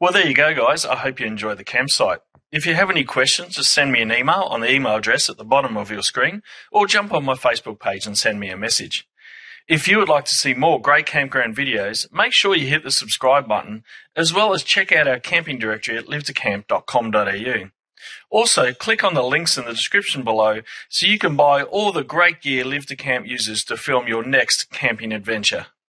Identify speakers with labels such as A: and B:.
A: Well, there you go, guys. I hope you enjoy the campsite. If you have any questions, just send me an email on the email address at the bottom of your screen or jump on my Facebook page and send me a message. If you would like to see more great campground videos, make sure you hit the subscribe button as well as check out our camping directory at live2camp.com.au. Also, click on the links in the description below so you can buy all the great gear Live2Camp uses to film your next camping adventure.